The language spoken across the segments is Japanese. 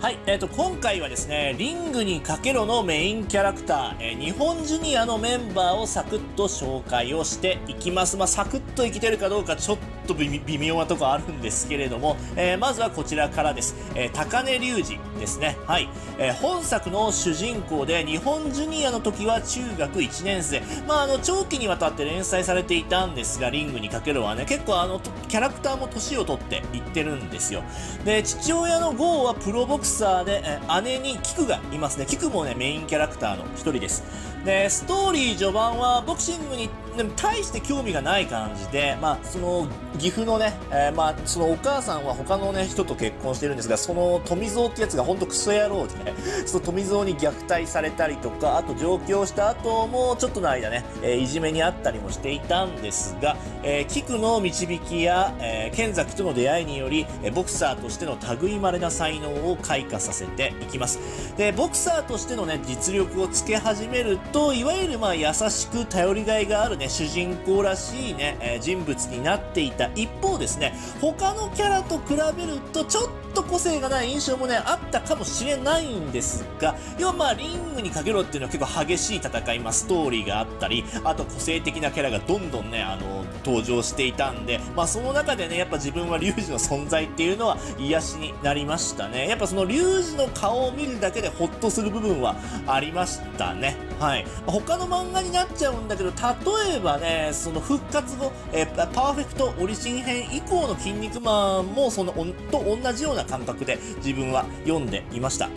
はい、えーと、今回はですね、リングにかけろのメインキャラクター、えー、日本ジュニアのメンバーをサクッと紹介をしていきます。まあ、サクッと生きてるかどうかちょっと微妙なとこあるんですけれども、えー、まずはこちらからです。えー、高根隆二ですね。はい。えー、本作の主人公で日本ジュニアの時は中学1年生。まあ、あの、長期にわたって連載されていたんですが、リングにかけろはね、結構あの、キャラクターも年を取っていってるんですよ。で、父親のゴーはプロボクサーで、え姉にキクがいますね。キクもね、メインキャラクターの一人です。で、ストーリー序盤はボクシングに対して興味がない感じで、まあ、その、岐阜のね、えー、まあ、そのお母さんは他のね、人と結婚してるんですが、その富蔵ってやつがほんとクソ野郎で、その富蔵に虐待されたりとか、あと上京した後もちょっとの間ね、えー、いじめにあったりもしていたんですが、えー、菊の導きや、えー、剣崎との出会いにより、えボクサーとしての類稀な才能を開花させていきます。で、ボクサーとしてのね、実力をつけ始めると、いわゆるまあ優しく頼りがいがあるね、主人公らしいね、え、人物になっていた一方ですね、他のキャラと比べるとちょっと個性がない印象もね、あったかもしれないんですが、要はまあリングにかけろっていうのは結構激しい戦い、まあストーリーがあったり、あと個性的なキャラがどんどんね、あの、登場していたんで、まあその中でね、やっぱ自分はリュウジの存在っていうのは癒しになりましたね。やっぱそのリュウジの顔を見るだけでホッとする部分はありましたね。はい。他の漫画になっちゃうんだけど、例えばね、その復活後、えー、パーフェクトオリジン編以降の筋肉マンもその、と同じような感覚で自分は読んでいました。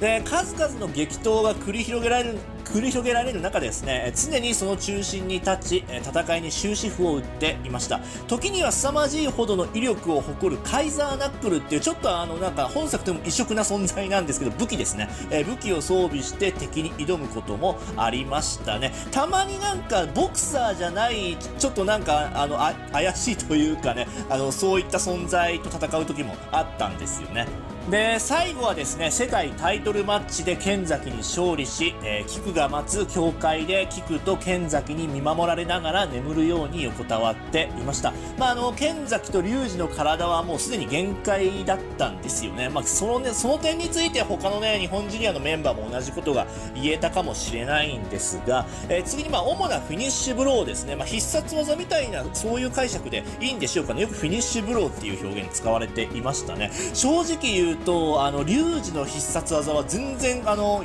で、数々の激闘が繰り広げられる繰り広げられる中ですね、常にその中心に立ち、戦いに終止符を打っていました。時には凄まじいほどの威力を誇るカイザーナックルっていうちょっとあのなんか本作でも異色な存在なんですけど、武器ですね。え武器を装備して敵に挑むこともありましたね。たまになんかボクサーじゃない、ちょっとなんかあの、怪しいというかね、あの、そういった存在と戦う時もあったんですよね。で、最後はですね、世界タイトルマッチで剣崎に勝利し、えー、菊が待つ教会で菊と剣崎に見守られながら眠るように横たわっていました。まあ、あの、剣崎と竜児の体はもうすでに限界だったんですよね。まあ、そのね、その点について他のね、日本ジュニアのメンバーも同じことが言えたかもしれないんですが、えー、次にまあ、主なフィニッシュブローですね。まあ、必殺技みたいな、そういう解釈でいいんでしょうかね。よくフィニッシュブローっていう表現使われていましたね。正直と、あの、リュウジの必殺技は全然、あの、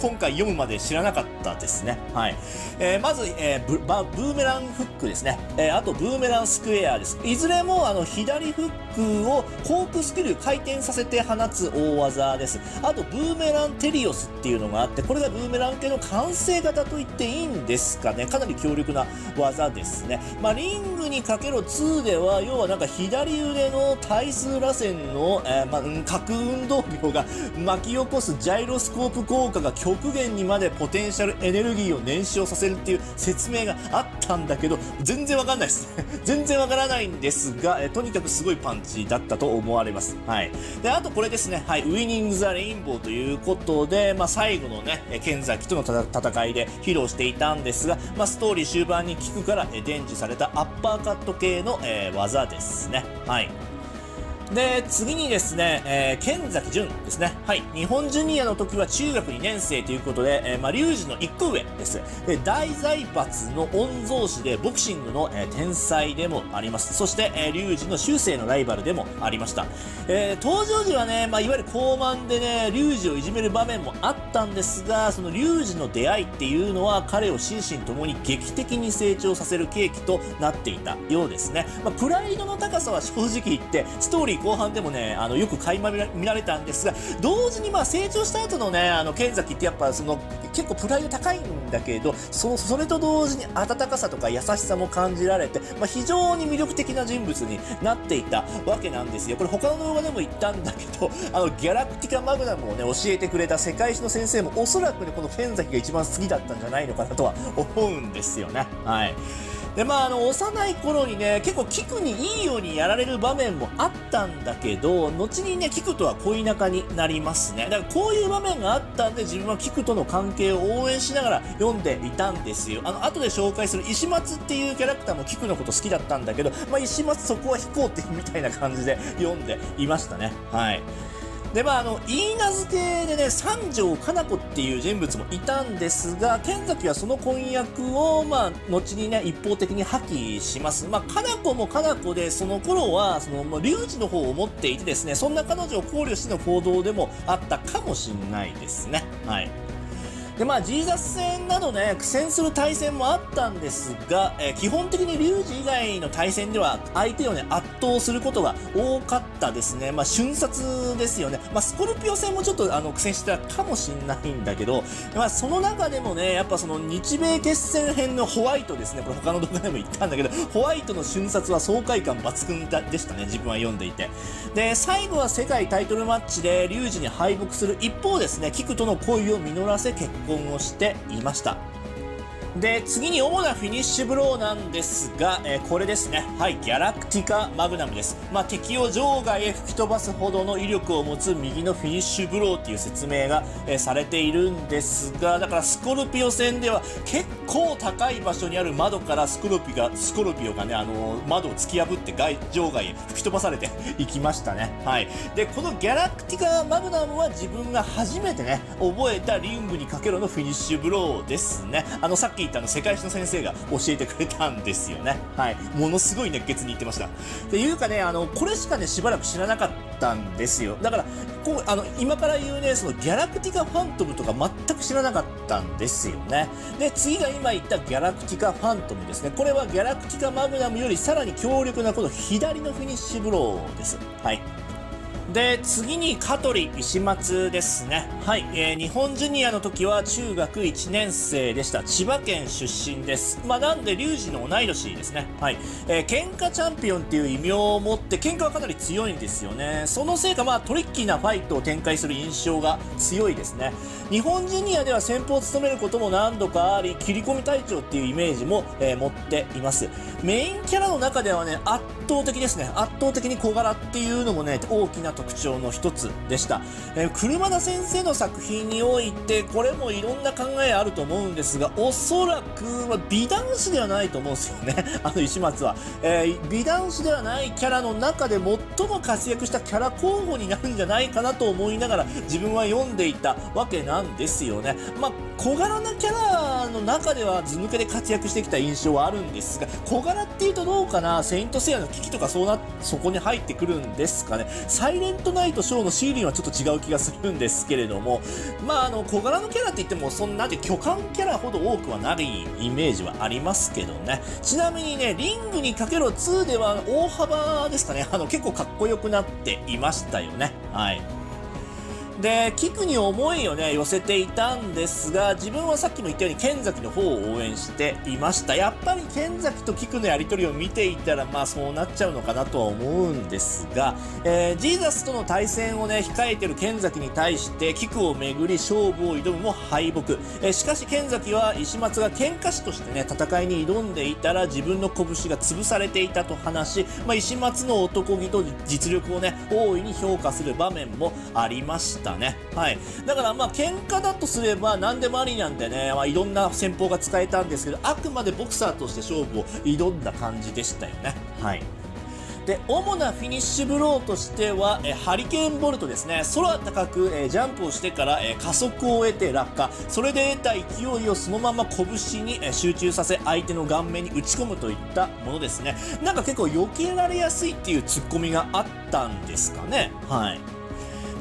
今回読むまで知らなかったですね。はい。えー、まず、えー、ブブーメランフックですね。えー、あと、ブーメランスクエアです。いずれも、あの、左フックをコークスキル回転させて放つ大技です。あと、ブーメランテリオスっていうのがあって、これがブーメラン系の完成型と言っていいんですかね。かなり強力な技ですね。まあ、リングにかけろ2では、要はなんか左腕の対数螺旋の、えー、まあ、核運動量が巻き起こすジャイロスコープ効果が強極限にまでポテンシャルエネルギーを燃焼させるっていう説明があったんだけど、全然わかんないです。全然わからないんですが、えとにかくすごいパンチだったと思われます。はい。で、あとこれですね、はい、ウィニング・ザ・レインボーということで、まあ、最後のね、剣崎との戦いで披露していたんですが、まあ、ストーリー終盤に効くからえ伝授されたアッパーカット系の、えー、技ですね。はい。で、次にですね、えー、剣崎淳ですね。はい。日本ジュニアの時は中学2年生ということで、えー、まあ、龍二の1個上です。で、大財閥の御曹司で、ボクシングの、えー、天才でもあります。そして、えー、龍二の修正のライバルでもありました。えー、登場時はね、まあ、いわゆる高慢でね、龍二をいじめる場面もあったんですが、その龍二の出会いっていうのは、彼を心身ともに劇的に成長させる契機となっていたようですね。まあ、プライドの高さは正直言って、ストーリー後半でもね、あの、よく垣間見られたんですが、同時にまあ成長した後のね、あの、剣崎ってやっぱその、結構プライド高いんだけど、そ、それと同時に温かさとか優しさも感じられて、まあ、非常に魅力的な人物になっていたわけなんですよ。これ他の動画でも言ったんだけど、あの、ギャラクティカマグナムをね、教えてくれた世界史の先生もおそらくね、この剣崎が一番好きだったんじゃないのかなとは思うんですよね。はい。で、まあ、あの、幼い頃にね、結構キクにいいようにやられる場面もあったんだけど、後にね、キクとは恋仲になりますね。だからこういう場面があったんで、自分はキクとの関係を応援しながら読んでいたんですよ。あの、後で紹介する石松っていうキャラクターもキクのこと好きだったんだけど、まあ、石松そこは引こうってみたいな感じで読んでいましたね。はい。でまああの言い名付けでね三条かな子っていう人物もいたんですが剣崎はその婚約をまあ後にね一方的に破棄します。まあかな子もかな子でその頃はそのまあ龍二の方を持っていてですねそんな彼女を考慮しての行動でもあったかもしれないですね。はい。でまあジーザス戦などね苦戦する対戦もあったんですが、えー、基本的にリュウジ以外の対戦では相手をね圧倒することが多かったですね。まあ瞬殺ですよね。まあスコルピオ戦もちょっとあの苦戦してたかもしれないんだけどまあその中でもねやっぱその日米決戦編のホワイトですね。これ他の動画でも言ったんだけどホワイトの瞬殺は爽快感抜群でしたね。自分は読んでいて。で最後は世界タイトルマッチでリュウジに敗北する一方ですねキクとの恋を実らせ結婚をしていましたで、次に主なフィニッシュブローなんですが、えー、これですね。はい、ギャラクティカマグナムです。まあ、敵を場外へ吹き飛ばすほどの威力を持つ右のフィニッシュブローっていう説明が、えー、されているんですが、だからスコルピオ戦では結構高い場所にある窓からスコルピ、スコルピオがね、あのー、窓を突き破って外場外へ吹き飛ばされて いきましたね。はい。で、このギャラクティカマグナムは自分が初めてね、覚えたリングにかけろのフィニッシュブローですね。あの、さっき言ったあの世界史の先生が教えてくれたんですよね。はい。ものすごい熱血に言ってました。っていうかね、あの、これしかね、しばらく知らなかったんですよ。だから、こう、あの、今から言うね、そのギャラクティカファントムとか全く知らなかったんですよね。で、次が今言ったギャラクティカファントムですね。これはギャラクティカマグナムよりさらに強力なこの左のフィニッシュブローです。はい。で、次に香取石松ですね。はい、えー、日本ジュニアの時は中学1年生でした。千葉県出身です。まあ、なんで、リュウジの同い年ですね。はい。えー、喧嘩チャンピオンっていう異名を持って、喧嘩はかなり強いんですよね。そのせいか、まあ、トリッキーなファイトを展開する印象が強いですね。日本ジュニアでは先鋒を務めることも何度かあり、切り込み隊長っていうイメージも、えー、持っています。メインキャラの中ではね、圧倒的ですね。圧倒的に小柄っていうのもね、大きな特徴の一つでした。えー、車田先生の作品において、これもいろんな考えあると思うんですが、おそらく、ま、美男子ではないと思うんですよね。あの石松は。えー、美男子ではないキャラの中で最も活躍したキャラ候補になるんじゃないかなと思いながら自分は読んでいたわけなんですよね。まあ、小柄なキャラの中では図抜けで活躍してきた印象はあるんですが、小柄っていうとどうかな？セイントセイヤの危機とかそうな、そこに入ってくるんですかね？サイレントナイトショーのシーリンはちょっと違う気がするんですけれども、まあ、あの、小柄のキャラって言っても、そんなで巨漢キャラほど多くはないイメージはありますけどね。ちなみにね、リングにかけろ2では大幅ですかね。あの、結構かっこよくなっていましたよね。はい。で、キクに思いをね、寄せていたんですが、自分はさっきも言ったように、剣崎の方を応援していました。やっぱり剣崎とキクのやりとりを見ていたら、まあそうなっちゃうのかなとは思うんですが、えー、ジーザスとの対戦をね、控えてる剣崎に対して、キクをめぐり勝負を挑むも敗北。えー、しかし剣崎は石松が喧嘩師としてね、戦いに挑んでいたら、自分の拳が潰されていたと話し、まあ石松の男気と実力をね、大いに評価する場面もありました。したね。はい。だからまあ喧嘩だとすれば何でもありなんでね、まあいろんな戦法が使えたんですけど、あくまでボクサーとして勝負を挑んだ感じでしたよね。はい。で、主なフィニッシュブローとしては、えハリケーンボルトですね。空高く、えジャンプをしてから、え加速を得て落下。それで得た勢いをそのまま拳に、え集中させ、相手の顔面に打ち込むといったものですね。なんか結構避けられやすいっていうツッコミがあったんですかね。はい。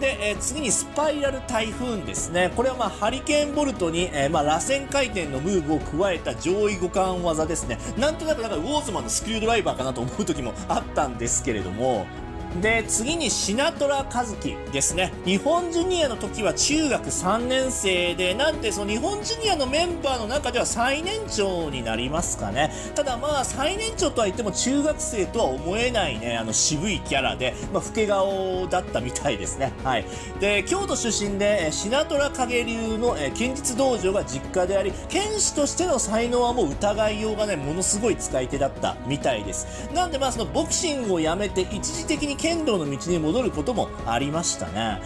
で、えー、次にスパイラル台風ですね。これはまあハリケーンボルトに、えー、まあ螺旋回転のムーブを加えた上位互換技ですね。なんとなくなんかウォーズマンのスクリュードライバーかなと思う時もあったんですけれども、で、次にシナトラ和樹ですね。日本ジュニアの時は中学3年生で、なんてその日本ジュニアのメンバーの中では最年長になりますかね。ただまあ最年長とは言っても中学生とは思えないね、あの渋いキャラで、まあ老け顔だったみたいですね。はい。で、京都出身で、シナトラ影流の剣術道場が実家であり、剣士としての才能はもう疑いようがね、ものすごい使い手だったみたいです。なんでまあそのボクシングをやめて一時的に剣道の道に戻ることもありましたね。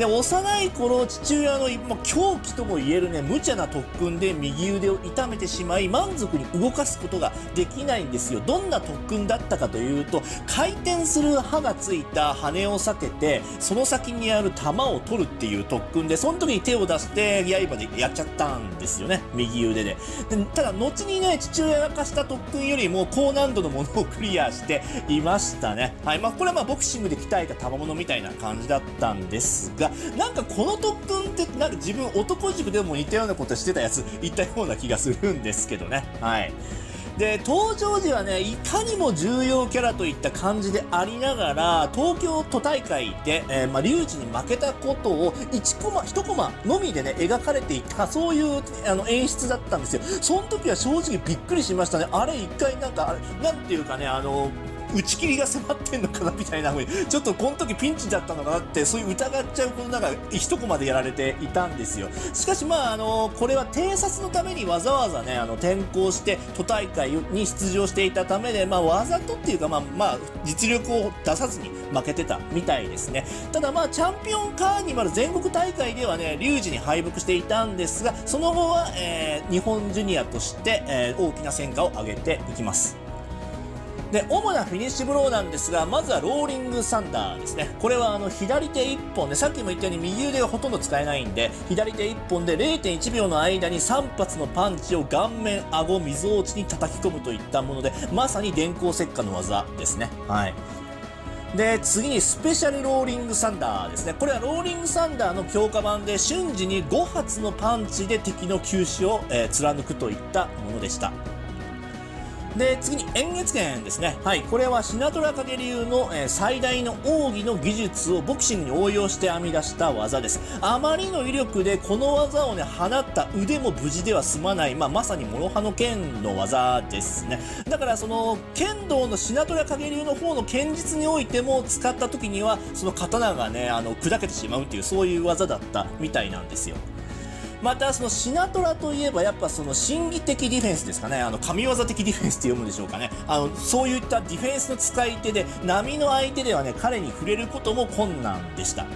で、幼い頃、父親の、まあ、狂気とも言えるね、無茶な特訓で右腕を痛めてしまい、満足に動かすことができないんですよ。どんな特訓だったかというと、回転する刃がついた羽を避けて、その先にある弾を取るっていう特訓で、その時に手を出して、刃でやっちゃったんですよね。右腕で。でただ、後にね、父親が課した特訓よりも高難度のものをクリアしていましたね。はい。まあ、これはまあ、ボクシングで鍛えた賜物みたいな感じだったんですが、なんかこの特訓ってなんか自分男塾でも似たようなことしてたやつ言ったような気がするんですけどね。はい。で、登場時はね、いかにも重要キャラといった感じでありながら、東京都大会で、えー、まあ、リュウジに負けたことを1コマ、1コマのみでね、描かれていた、そういうあの演出だったんですよ。その時は正直びっくりしましたね。あれ一回なんか、あれ、なんていうかね、あの、打ち切りが迫ってんのかなみたいな風に、ちょっとこの時ピンチだったのかなって、そういう疑っちゃうことなんか、一コマでやられていたんですよ。しかしまあ、あの、これは偵察のためにわざわざね、あの、転校して都大会に出場していたためで、まあ、わざとっていうか、まあ、まあ、実力を出さずに負けてたみたいですね。ただまあ、チャンピオンカーニバル全国大会ではね、リュウジに敗北していたんですが、その後は、えー、日本ジュニアとして、えー、大きな戦果を上げていきます。で、主なフィニッシュブローなんですが、まずはローリングサンダーですね。これはあの、左手1本で、さっきも言ったように右腕がほとんど使えないんで、左手1本で0.1秒の間に3発のパンチを顔面、顎、溝落ちに叩き込むといったもので、まさに電光石火の技ですね。はい。で、次にスペシャルローリングサンダーですね。これはローリングサンダーの強化版で瞬時に5発のパンチで敵の球種を、えー、貫くといったものでした。で、次に円月拳ですね。はい。これはシナトラ影流の、えー、最大の奥義の技術をボクシングに応用して編み出した技です。あまりの威力でこの技をね、放った腕も無事では済まない、まあ、まさに諸刃の剣の技ですね。だからその、剣道のシナトラ影流の方の剣術においても使った時には、その刀がね、あの、砕けてしまうっていう、そういう技だったみたいなんですよ。またそのシナトラといえばやっぱその心理的ディフェンスですかね。あの神業的ディフェンスって読むんでしょうかね。あのそういったディフェンスの使い手で波の相手ではね彼に触れることも困難でした。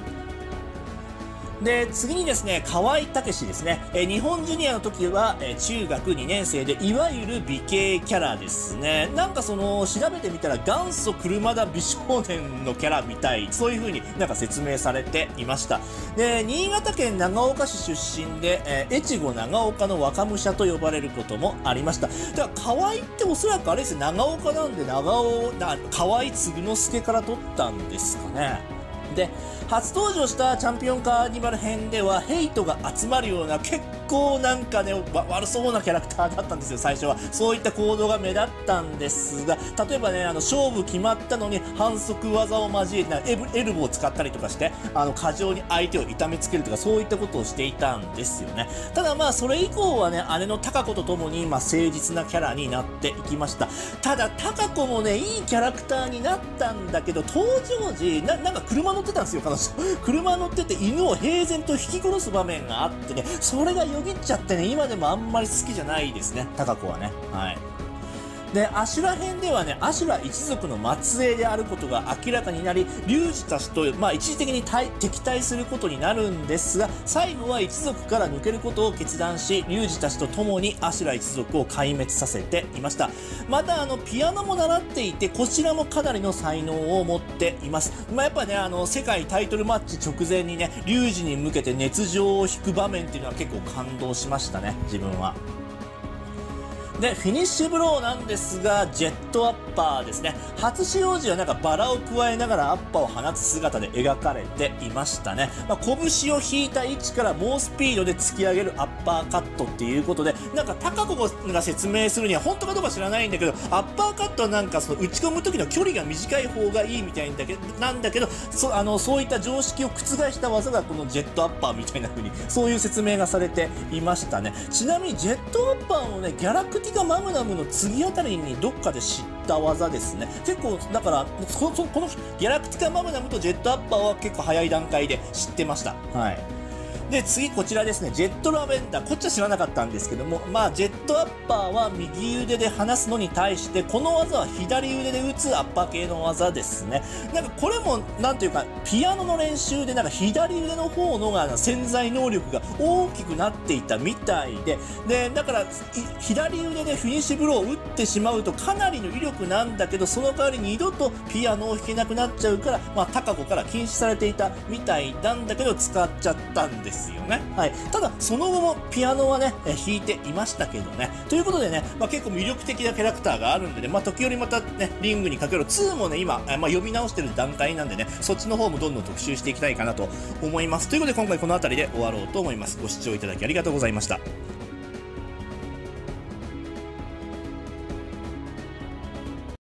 で、次にですね、河合武史ですね。え日本ジュニアの時は、え中学2年生で、いわゆる美形キャラですね。なんかその、調べてみたら元祖車田美少年のキャラみたい、そういう風になんか説明されていました。で、新潟県長岡市出身で、え越後長岡の若武者と呼ばれることもありました。だから河合っておそらくあれですね、長岡なんで長尾、河合嗣之助から取ったんですかね。で、初登場したチャンピオンカーニバル編では、ヘイトが集まるような結構なんかね、悪そうなキャラクターだったんですよ、最初は。そういった行動が目立ったんですが、例えばね、あの、勝負決まったのに反則技を交えて、エブエルボーを使ったりとかして、あの、過剰に相手を痛めつけるとか、そういったことをしていたんですよね。ただまあ、それ以降はね、姉の高子と共に、まあ、誠実なキャラになっていきました。ただ、高子もね、いいキャラクターになったんだけど、登場時、な、なんか車乗ってたんですよ、彼女。車乗ってて犬を平然と引き殺す場面があってね、それがよぎっちゃってね、今でもあんまり好きじゃないですね、高子はね。はい。で、アシュラ編ではね、アシュラ一族の末裔であることが明らかになり、リュウジたちと、まあ一時的に敵対することになるんですが、最後は一族から抜けることを決断し、リュウジたちと共にアシュラ一族を壊滅させていました。また、あの、ピアノも習っていて、こちらもかなりの才能を持っています。まあやっぱね、あの、世界タイトルマッチ直前にね、リュウジに向けて熱情を弾く場面っていうのは結構感動しましたね、自分は。で、フィニッシュブローなんですが、ジェットアッパーですね。初使用時はなんかバラを咥えながらアッパーを放つ姿で描かれていましたね。まあ、拳を引いた位置から猛スピードで突き上げるアッパーカットっていうことで、なんか貴子が説明するには本当かどうか知らないんだけど、アッパーカットはなんかその打ち込む時の距離が短い方がいいみたいんだけ、なんだけど、そあのそういった常識を覆した技がこのジェットアッパーみたいな風に、そういう説明がされていましたね。ちなみにジェットアッパーをね、ギャラクティカマグナムの次あたりにどっかで知った技ですね。結構、だから、このギャラクティカマグナムとジェットアッパーは結構早い段階で知ってました。はい。で、次こちらですね、ジェットラベンダー。こっちは知らなかったんですけども、まあ、ジェットアッパーは右腕で放すのに対して、この技は左腕で打つアッパー系の技ですね。なんかこれも、なんというか、ピアノの練習で、なんか左腕の方のが潜在能力が大きくなっていたみたいで、で、だから、左腕でフィニッシュブローを打ってしまうとかなりの威力なんだけど、その代わりに二度とピアノを弾けなくなっちゃうから、まあ、貴子から禁止されていたみたいなんだけど、使っちゃったんですですよね。はい。ただ、その後もピアノはね、え弾いていましたけどね。ということでね、まあ、結構魅力的なキャラクターがあるんでね、まあ、時折またね、リングにかけろ2もね、今、まあ、読み直してる段階なんでね、そっちの方もどんどん特集していきたいかなと思います。ということで、今回この辺りで終わろうと思います。ご視聴いただきありがとうございました。